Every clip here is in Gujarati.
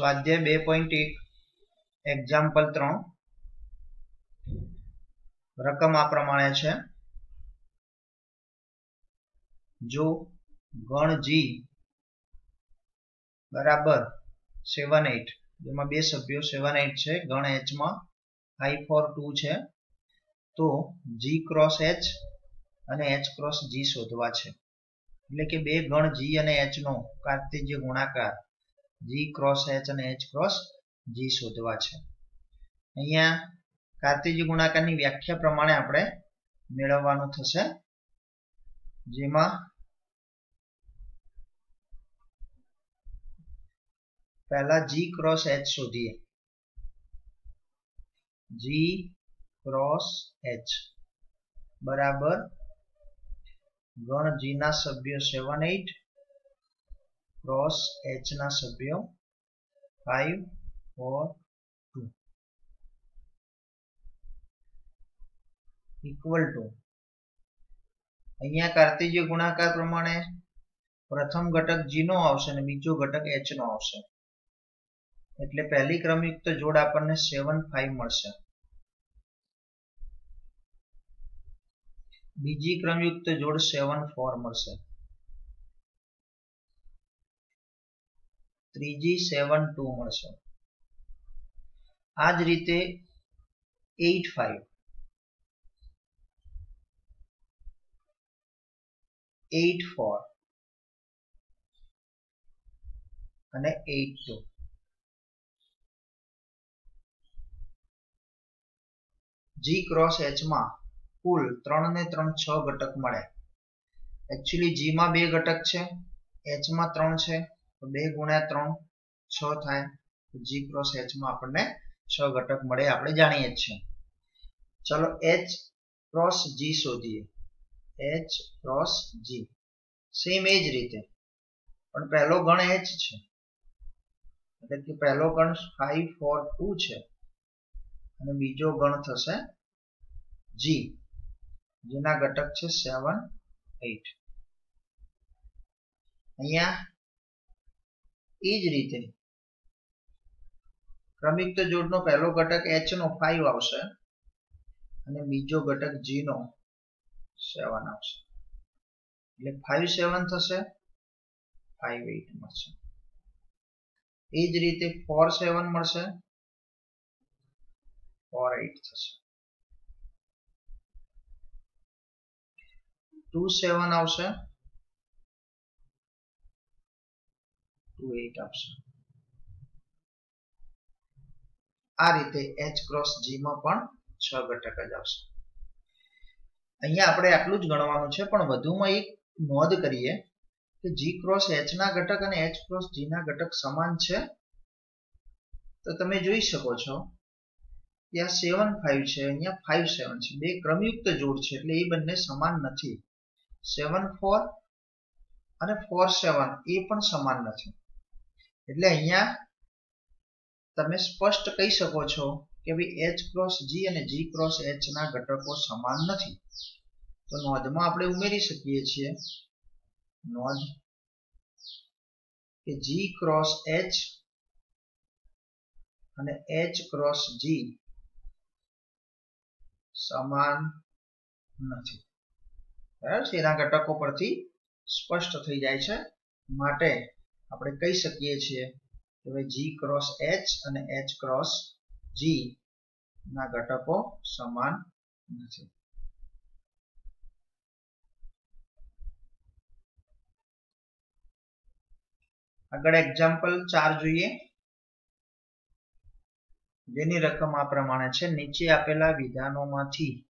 સ્વાધ્યાય બે પોઈન્ટ એક એક્ઝામ્પલ ત્રણ. રકમ આ પ્રમાણે છે. જો ગણ જી બરાબર સેવન એટ જેમાં બે સભ્યો સેવન એટ છે, ગણ એચમાં આઈ ફોર ટુ છે, તો જી ક્રોસ એચ અને એચ ક્રોસ જી શોધવા છે. એટલે કે બે ગણ જી અને એચ નો કાર્તેજ્ય ગુણાકાર જી ક્રોસ એચ અને એચ ક્રોસ જી શોધવા છે. અહીંયા કાર્તિજી ગુણાકારની વ્યાખ્યા પ્રમાણે આપણે મેળવવાનું થશે. જેમાં પહેલા જી ક્રોસ એચ શોધીએ. જી ક્રોસ એચ બરાબર ગણ જી ના સભ્યો સેવન એટ ક્રોસ એચ ના સભ્યો five four two equal to અહીંયા કાર્તિજીય ગુણાકાર પ્રમાણે પ્રથમ ઘટક જી નો આવશે અને બીજો ઘટક એચ નો આવશે. એટલે પહેલી ક્રમયુક્ત જોડ આપણને સેવન ફાઈવ મળશે. બીજી ક્રમયુક્ત જોડ સેવન ફોર મળશે. ત્રીજી સેવન ટુ મળશે. આ જ રીતે એટ ફાઈવ. Eight four. અને એટ ટુ. જી ક્રોસ એચમાં કુલ ત્રણ ને ત્રણ છ ઘટક મળે. એકચ્યુઅલી જીમાં બે ઘટક છે એચમાં ત્રણ છે તો બે ગુણ્યા ત્રણ છ થાય જી ક્રોસ એચમાં આપણને છ ઘટક મળે આપણે જાણીએ છીએ. ચલો એચ ક્રોસ જી શોધીએ. એચ ક્રોસ જી સેમ એ જ રીતે. પણ પહેલો ગણ એચ છે. એટલે કે પહેલો ગણ ફાઈવ ફોર ટુ છે. અને બીજો ગણ થશે જી જેના ઘટક છે સેવન એટ અહીંયા એ રીતે ક્રમિક જોડનો પહેલો ઘટક એચ નો ફાઈવ આવશે અને બીજો ઘટક જી નો સેવન આવશે. એટલે ફાઈવ સેવન થશે ફાઈવ એટ મળશે. એ જ રીતે ફોર સેવન મળશે ફોર એટ થશે. ટુ સેવન આવશે ટુ એટ આ રીતે એચ ક્રોસ જી માં પણ છ ઘટક જ આવશે. અહીંયા આપણે આટલું જ ગણવાનું છે, પણ વધુમાં એક નોંધ કરીએ કે જી ક્રોસ એચ ના ઘટક અને એચ ક્રોસ જી ના ઘટક સમાન છે. તો તમે જોઈ શકો છો ત્યાં સેવન ફાઈવ છે, અહીંયા ફાઈવ સેવન છે. બે ક્રમયુક્ત જોડ છે, એટલે એ બંને સમાન નથી. સેવન ફોર અને ફોર સેવન એ પણ સમાન નથી. એટલે અહીંયા તમે સ્પષ્ટ કહી શકો છો કે ભાઈ એચ ક્રોસ જી અને જી ક્રોસ એચ ના ઘટકો સમાન નથી. તો નોંધમાં આપણે ઉમેરી શકીએ છીએ. નોંધ કે જી ક્રોસ એચ અને એચ ક્રોસ જી સમાન નથી. બરાબર છે? એના ઘટકો પરથી સ્પષ્ટ થઈ જાય છે. માટે આપણે કહી શકીએ છીએ કે ભાઈ જી ક્રોસ એચ અને એચ ક્રોસ જી ના ઘટકો સમાન નથી. આગળ એક્ઝામ્પલ ચાર જોઈએ. જેની રકમ આ પ્રમાણે છે. નીચે આપેલા વિધાનોમાંથી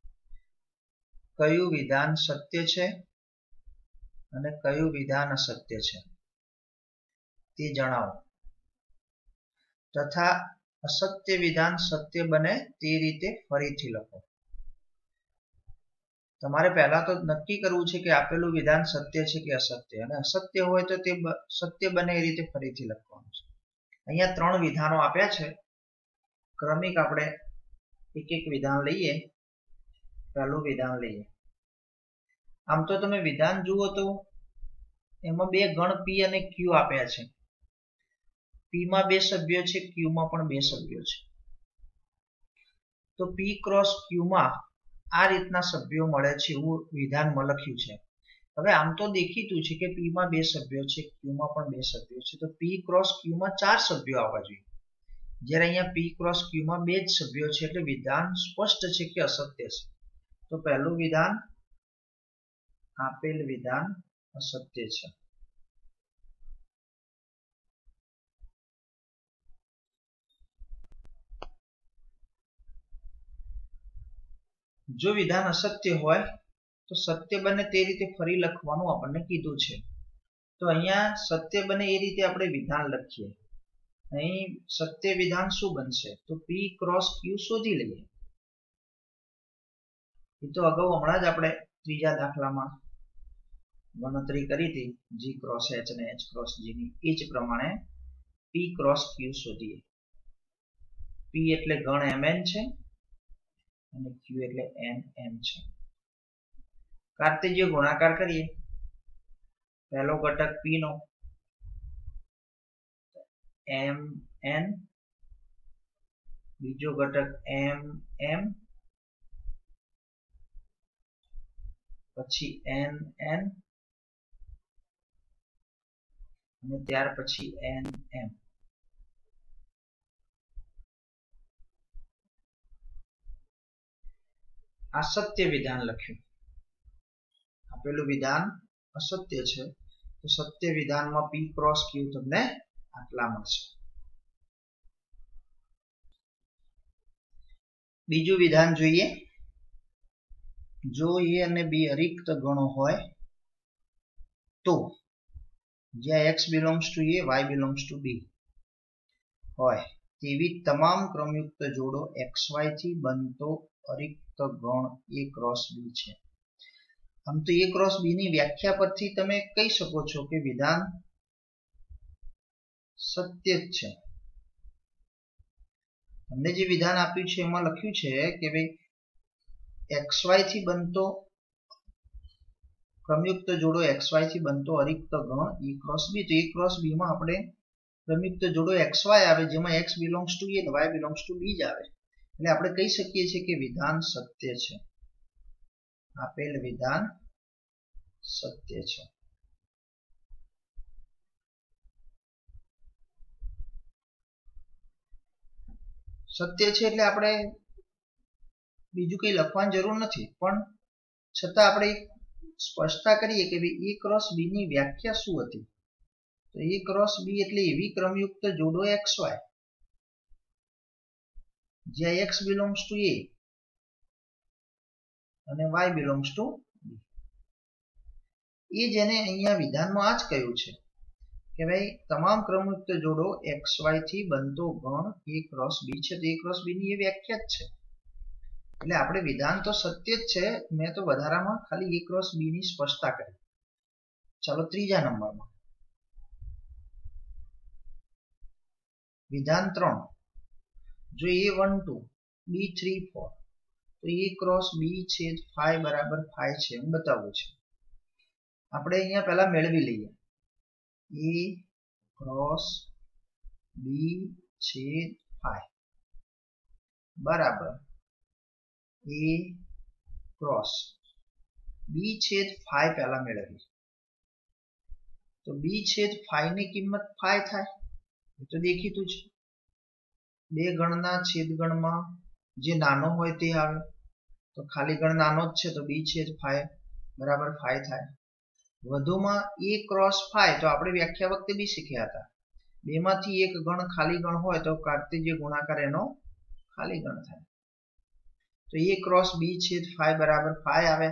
કયું વિધાન સત્ય છે અને કયું વિધાન અસત્ય છે? તે જણાવો. તથા અસત્ય વિધાન સત્ય બને તે રીતે ફરીથી લખો. તમારે પહેલા તો નક્કી કરવું છે કે આપેલું વિધાન સત્ય છે કે અસત્ય? અને અસત્ય હોય તો તે સત્ય બને એ રીતે ફરીથી લખવાનું છે. અહીંયા ત્રણ વિધાનો આપ્યા છે. ક્રમિક આપણે એક એક વિધાન લઈએ. પહેલું વિધાન લઈએ. આમ તો તમે વિધાન જુઓ તો એમાં બે ગણ પી અને ક્યુ આપ્યા છે. પીમાં બે સભ્ય છે ક્યુમાં પણ બે સભ્યો છે. તો પી ક્રોસ ક્યુમાં આ રીતના સભ્યો મળે છે એવું વિધાનમાં લખ્યું છે. હવે આમ તો દેખીતું છે કે પીમાં બે સભ્યો છે ક્યુમાં પણ બે સભ્યો છે. તો પી ક્રોસ ક્યુમાં ચાર સભ્યો આવવા જોઈએ. જ્યારે અહીંયા પી ક્રોસ ક્યુમાં બે જ સભ્યો છે, એટલે વિધાન સ્પષ્ટ છે કે અસત્ય છે. તો પહેલું વિધાન આપેલ વિધાન અસત્ય છે. જો વિધાન અસત્ય હોય, તો સત્ય બને તે રીતે ફરી લખવાનું આપણને કીધું છે. તો અહીંયા સત્ય બને એ રીતે આપણે વિધાન લખીએ. અહીં સત્ય વિધાન શું બનશે? તો પી ક્રોસ ક્યુ શોધી લઈએ. એ તો અગાઉ હમણાં જ આપણે ત્રીજા દાખલામાં ગણતરી કરી હતી. જી ક્રોસ એચ અને એચ ક્રોસ જી ની. એ જ પ્રમાણે પી ક્રોસ ક્યુ શોધીએ. પી એટલે ગણ એમએન છે. અને q એટલે n, m છે. કાર્તેજીય ગુણાકાર કરીએ. પહેલો ઘટક p નો. m, n. બીજો ઘટક એમ એમ પછી એન એન અને ત્યાર પછી એન એમ અસત્ય વિધાન લખ્યું. આપેલું વિધાન અસત્ય છે. તો સત્ય વિધાનમાં પી ક્રોસ ક્યુ તમને આટલા મળશે. બીજું વિધાન જોઈએ. જો એ અને બી અરિક્ત ગણો હોય, તો જ્યાં x belongs to A y belongs to B હોય, તેવી તમામ ક્રમયુક્ત જોડો એક્સ વાયથી બનતો અરિક્ત ગણ એ ક્રોસ બી છે. આમ તો એ ક્રોસ બી ની વ્યાખ્યા પરથી તમે કહી શકો છો કે વિધાન સત્ય જ છે. તમને જે વિધાન આપ્યું છે એમાં લખ્યું છે કે ભાઈ એક્સ વાયથી બનતો ક્રમયુક્ત જોડો એક્સ વાયથી બનતો અરિક્ત ગણ ઈ ક્રોસ બી તો એ ક્રોસ બી માં આપણે ક્રમયુક્ત જોડો એક્સ વાય આવે, જેમાં x belongs to A y belongs to B જ આવે. એટલે આપણે કહી શકીએ છીએ કે વિધાન સત્ય છે. આપેલ વિધાન સત્ય છે. સત્ય છે એટલે આપણે બીજું કંઈ લખવાની જરૂર નથી, પણ છતાં આપણે સ્પષ્ટતા કરીએ કે ભાઈ એ ક્રોસ બી ની વ્યાખ્યા શું હતી? તો એ ક્રોસ બી એટલે એવી ક્રમયુક્ત જોડો એક્સ વાય જ્યાં એક્સ બિલોંગ્સ ટુ એ અને વાય બિલોંગ્સ ટુ એ જેને અહીંયા વિધાનમાં આ જ કહ્યું છે કે ભાઈ, તમામ ક્રમયુક્ત જોડો એક્સ વાયથી બનતો ગણ એ ક્રોસ બી છે. તો એ ક્રોસ બી ની એ વ્યાખ્યા જ છે. એટલે આપણે વિધાન તો સત્ય જ છે. મેં તો વધારામાં ખાલી એ ક્રોસ બી ની સ્પષ્ટતા કરી. ચાલો ત્રીજા નંબરમાં. વિધાન ત્રણ. જો A one two B three four તો એ ક્રોસ બી છેદ ફાઈ બરાબર ફાઈ છે એમ બતાવવું છે આપણે અહીંયા પહેલા મેળવી લઈએ એ ક્રોસ બી છેદ ફાઈ બરાબર એ ક્રોસ બી છેદ ફાઈ પહેલા મેળવીએ તો બી છેદ ફાઈ ની કિંમત ફાઈ થાય એ તો દેખીતું છે બે ગણના છેદ ગણમાં જે નાનો હોય તે આવે. તો ખાલી ગણ નાનો જ છે, તો બી છેદ ફાય બરાબર ફાય થાય. વધુમાં એ ક્રોસ ફાય તો આપણે વ્યાખ્યા વખતે બી શીખ્યા હતા. બેમાંથી એક ગણ ખાલી ગણ હોય, તો કાર્તેજ્ય ગુણાકાર એનો ખાલી ગણ થાય. તો એ ક્રોસ બી છેદ ફાય બરાબર ફાઈ આવે.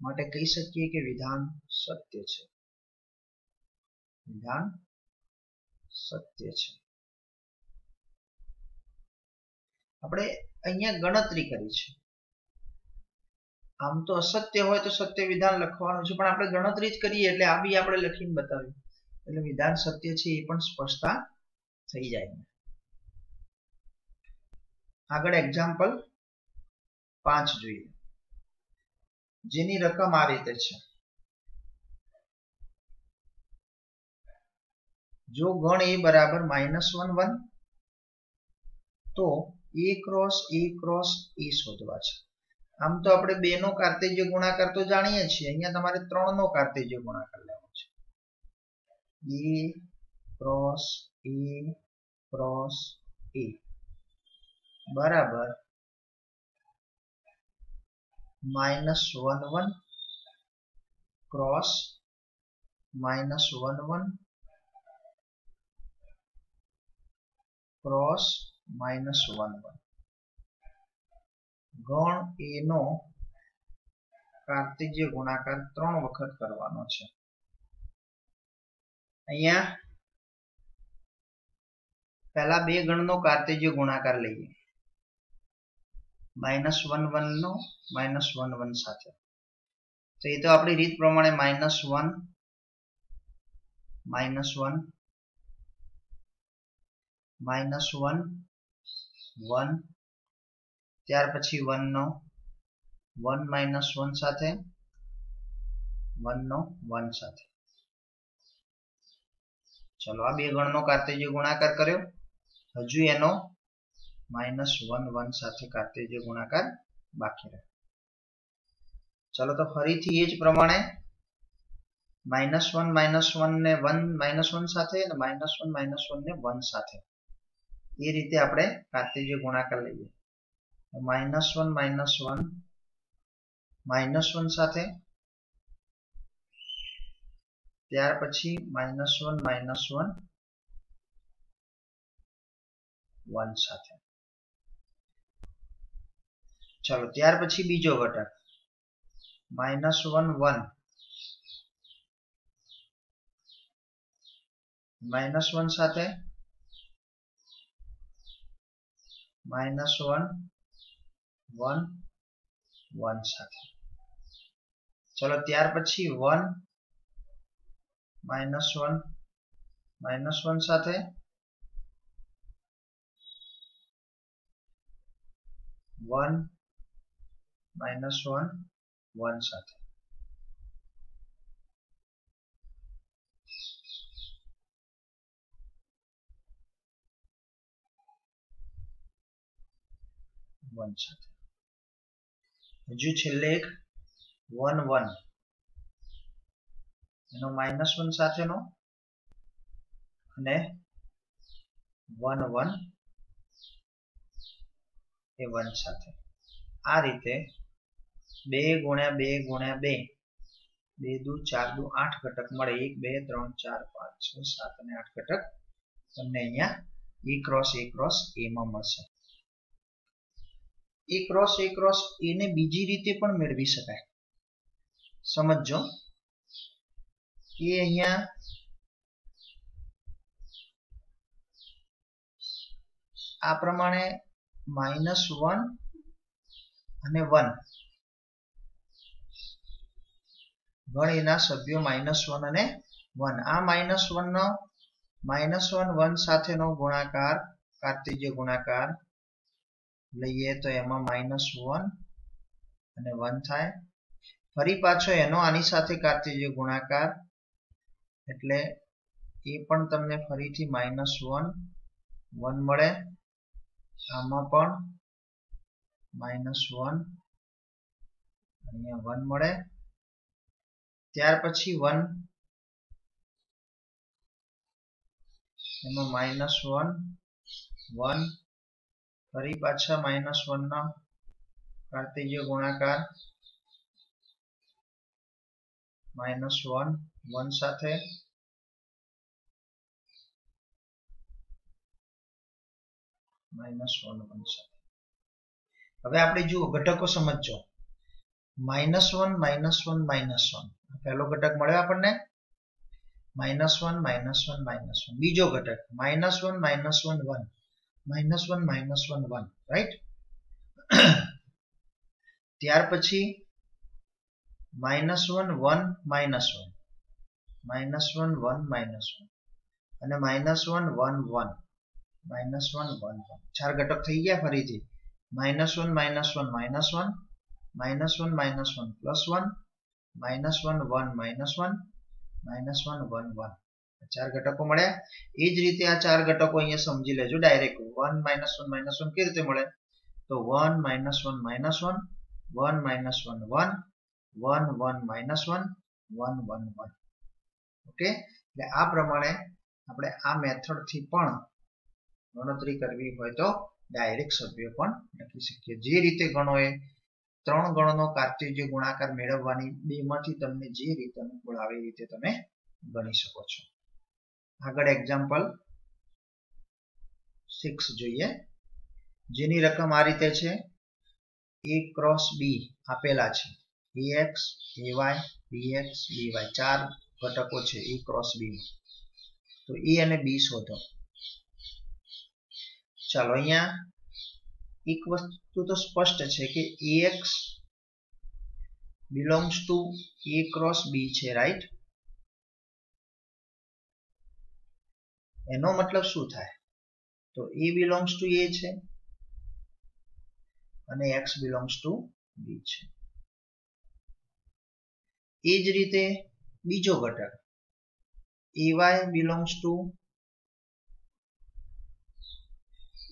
માટે કહી શકીએ કે વિધાન સત્ય છે. વિધાન સત્ય છે. આપણે અહીંયા ગણતરી કરી છે. આમ તો અસત્ય હોય તો સત્ય વિધાન લખવાનું છે, પણ આપણે ગણતરી જ કરીએ એટલે આ બી આપણે લખીને બતાવ્યું એટલે વિધાન સત્ય છે એ પણ સ્પષ્ટતા થઈ જાય. આગળ એક્ઝામ્પલ પાંચ જોઈએ. જેની રકમ આ રીતે છે. જો ગણ એ બરાબર માઇનસ વન વન તો એ ક્રોસ એ ક્રોસ એ શોધવા છે. આમ તો આપણે બે નો કાર્તેજ્ય ગુણાકાર તો જાણીએ છીએ. અહીંયા તમારે ત્રણ નો કાર્તેજ્ય ગુણાકાર લેવો છે. એ ક્રોસ એ ક્રોસ એ બરાબર. Minus one one cross minus one one cross minus one one. ગણ એ નો કાર્તિજ્ય ગુણાકાર ત્રણ વખત કરવાનો છે. અહીંયા પહેલા બે ગણનો કાર્તિજ્ય ગુણાકાર લઈએ. માઇનસ વન વન નો માઇનસ વન વન સાથે. તો એ તો આપણી રીત પ્રમાણે minus one minus one minus one one, ત્યાર પછી વન નો વન માઇનસ વન સાથે વન નો વન સાથે. ચલો આ બે ગણનો કાર્તેજ્ય ગુણાકાર કર્યો. હજુ એનો માઇનસ વન વન સાથે કાર્તેજ્ય ગુણાકાર બાકી રહ્યો. ચલો તો ફરીથી એ જ પ્રમાણે માઇનસ વન માઇનસ વન ને વન, માઇનસ વન સાથે અને માઇનસ વન માઇનસ વન ને વન સાથે. એ રીતે આપણે કાર્તેજ્ય ગુણાકાર લઈએ. Minus one minus one minus one સાથે ત્યાર પછી minus one minus one one સાથે. ચલો, ત્યાર પછી બીજો ઘટક. Minus one one minus one સાથે માઇનસ વન વન વન સાથે. ચલો, ત્યાર પછી one, minus one minus one સાથે. વન, માઇનસ વન વન સાથે. વન સાથે. હજુ છેલ્લે એક વન વન એનો માઇનસ વન સાથેનો અને વન વન એ વન સાથે. આ રીતે બે ગુણ્યા બે ગુણ્યા બે બે દુ ચાર દુ આઠ ઘટક મળે. એક, બે, ત્રણ, ચાર, પાંચ, છ, સાત અને આઠ ઘટક તમને અહીંયા એ ક્રોસ એ ક્રોસ એમાં મળશે. એ ક્રોસ એ ક્રોસ એને બીજી રીતે પણ મેળવી શકાય. સમજો એ અહીંયા આ પ્રમાણે માઇનસ વન અને વન ગણ એના સભ્યો માઇનસ વન અને વન આ માઇનસ વન નો માઇનસ વન વન સાથેનો ગુણાકાર, કાર્તિજ્ય ગુણાકાર લઈએ તો એમાં માઇનસ વન અને વન થાય. ફરી પાછો એનો આની સાથે કાર્તિજ્ય ગુણાકાર. એટલે એ પણ તમને ફરીથી માઇનસ વન વન મળે. આમાં પણ માઇનસ વન અહીંયા વન મળે. ત્યાર પછી વન એમાં માઇનસ વન વન ફરી પાછા માઇનસ વનના કાર્તિજ્ય ગુણાકાર. માઇનસ વન વન સાથે. હવે આપણે જુઓ, ઘટકો સમજો minus one minus one minus one પહેલો ઘટક મળ્યો આપણને? Minus one minus one minus one બીજો ઘટક minus one minus one one minus one minus one one right ત્યાર પછી minus one one minus one minus one one minus one અને minus one one one minus one one one ચાર ઘટક થઈ ગયા ફરીથી. Minus one minus one minus one minus one minus one plus one minus one one minus one minus one one one ચાર ઘટકો મળ્યા એ જ રીતે આ ચાર ઘટકો અહીંયા સમજી લેજો. Direct one minus one minus one કેવી રીતે મળે? તો one minus one minus one one minus one one one one minus one one one one okay એટલે આ પ્રમાણે આપણે આ મેથડથી પણ ગણતરી કરવી હોય તો ડાયરેક્ટ સભ્યો પણ લખી શકીએ. જે રીતે ગણો એ ત્રણ ગણનો કાર્તિજ્ય ગુણાકાર મેળવવાની બેમાંથી તમને જે રીતે અનુકૂળ આવે એ રીતે તમે ગણી શકો છો. આગળ એક્ઝામ્પલ સિક્સ જોઈએ. જેની રકમ આ રીતે છે? એ ક્રોસ બી આપેલા છે. એક્સ એવાય બીએક્સ બીવાય ચાર ઘટકો છે એ ક્રોસ બી તો એ અને બી શોધો. ચાલો અહીંયા એક વસ્તુ તો સ્પષ્ટ છે કે x belongs to A cross B છે રાઈટ એનો મતલબ શું થાય? તો એ બિલોંગ્સ ટુ એ છે અને એક્સ બિલોંગ્સ ટુ બી છે. એ જ રીતે બીજો ઘટક a y belongs to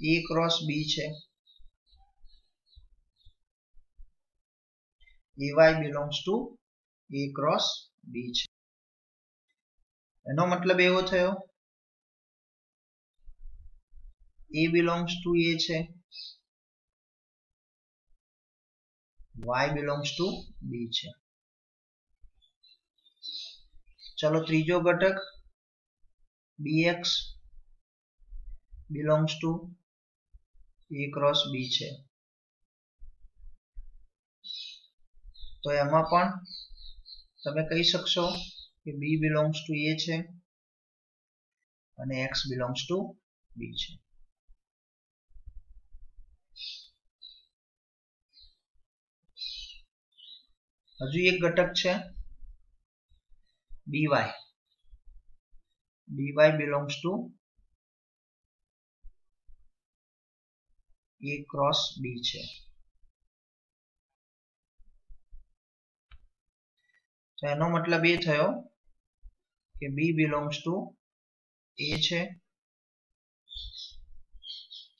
A cross B છે. ay belongs to a cross b છે. એનો મતલબ એવો થયો a belongs to a છે y belongs to b છે ચલો ત્રીજો ઘટક bx belongs to a cross b છે તો એમાં પણ તમે કહી શકશો કે બી બિલોંગ્સ ટુ એ છે અને એક્સ belongs ટુ બી છે હજુ એક ઘટક છે. B y b y belongs to a cross b છે. તો એનો મતલબ એ થયો કે બી બિલોંગ્સ ટુ એ છે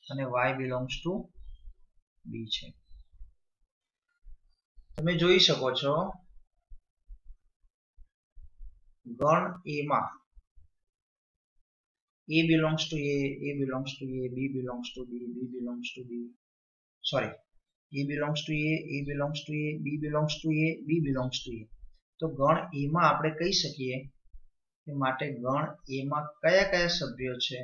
અને વાય બિલોંગ્સ ટુ બી છે. તમે જોઈ શકો છો ગણ એમાં a belongs to a a belongs to a b belongs to b b belongs to b sorry a belongs to a a belongs to a b belongs to a b belongs to a તો ગણ એ માં આપણે કહી શકીએ કે માટે ગણ એ માં કયા કયા સભ્યો છે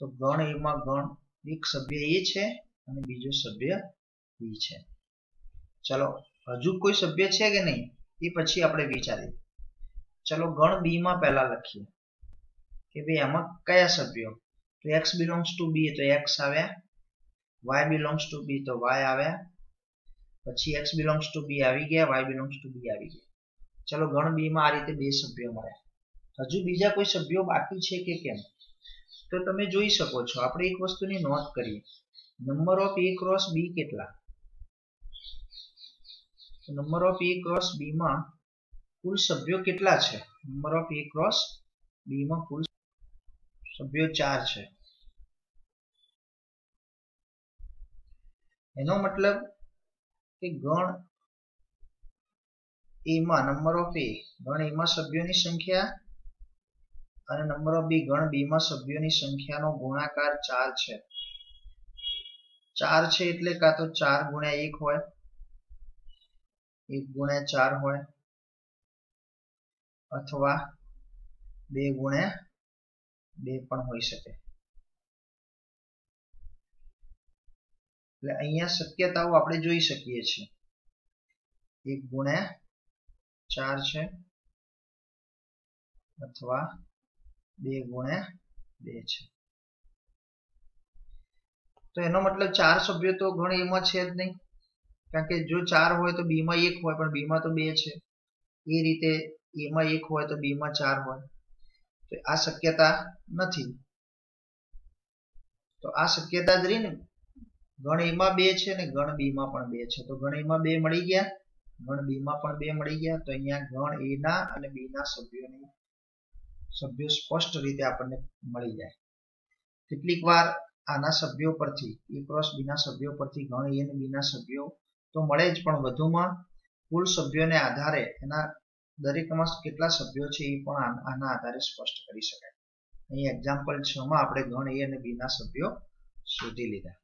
તો ગણ એ માં ગણ એક સભ્ય એ છે અને બીજો સભ્ય બી છે ચલો, હજુ કોઈ સભ્ય છે કે નહીં? એ પછી આપણે વિચારીએ. ચલો, ગણ બી માં પહેલા લખીએ. કે ભાઈ આમાં કયા સભ્યો? તો એક્સ બિલોંગ્સ ટુ બી તો એક્સ આવ્યા. વાય બિલોંગ્સ ટુ બી તો વાય આવ્યા. પછી એક્સ બિલોંગ્સ ટુ બી આવી ગયા વાય બિલોંગ્સ ટુ બી આવી ગયા. ચલો, ગણ બી માં આ રીતે બે સભ્યો મળ્યા. હજુ બીજા કોઈ સભ્યો બાકી છે કે કેમ? તો તમે જોઈ શકો છો, આપણે એક વસ્તુની નોંધ કરીએ. Number of A cross B કેટલા? Number of A cross B માં કુલ સભ્યો કેટલા છે? Number of A cross B માં કુલ સભ્યો ચાર છે. એનો મતલબ કે ગણ એમાં નંબર ઓફ એ ગણ એમાં સભ્યોની સંખ્યા અને નંબર ઓફ બી ગણ બી માં સભ્યોની સંખ્યાનો ગુણાકાર ચાર છે. ચાર છે એટલે કાં તો ચાર ગુણ્યા એક હોય. એક ગુણ્યા ચાર હોય અથવા બે ગુણ્યા બે પણ હોઈ શકે. એટલે અહીંયા શક્યતાઓ આપણે જોઈ શકીએ છીએ. એક ગુણ્યા ચાર છે અથવા બે ગુણ્યા બે છે. તો એનો મતલબ ચાર સભ્યો તો ગણ એમાં છે જ નહીં. કારણ કે જો ચાર હોય તો બી માં એક હોય, પણ બી માં તો બે છે. એ રીતે એમાં એક હોય તો બી માં ચાર હોય. તો આ શક્યતા નથી. તો આ શક્યતા જ રહી ને, ગણ એમાં બે છે ને ગણ બી માં પણ બે છે. તો ગણ એમાં બે મળી ગયા, ગણ બી માં પણ બે મળી ગયા. તો અહીંયા ગણ એ ના અને બી ના સભ્યોની, સભ્યો સ્પષ્ટ રીતે આપણને મળી જાય. કેટલીક વાર આના સભ્યો પરથી, એ ક્રોસ બીના સભ્યો પરથી ગણ એ અને બીના સભ્યો તો મળે જ, પણ વધુમાં કુલ સભ્યોને આધારે એના દરેકમાં કેટલા સભ્યો છે એ પણ આના આધારે સ્પષ્ટ કરી શકાય. અહીં એક્ઝામ્પલ છ માં આપણે ગણ એ અને બી ના સભ્યો શોધી લીધા.